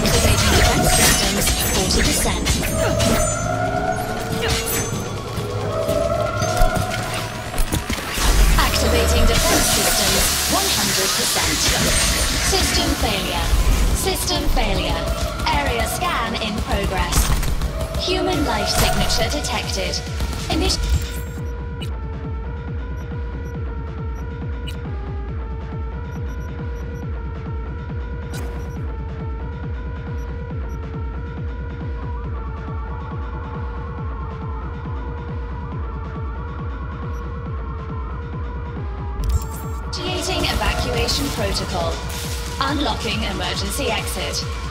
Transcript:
Activating defense systems, 40%. Activating defense systems, 100%. System failure. System failure. Area scan in progress. Human life signature detected. Init- evacuation protocol. Unlocking emergency exit.